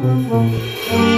Música